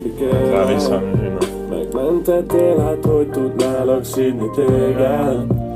Hamilton. Megmentettél, hát hogy tudnálak szídni téged